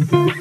Mm-hmm.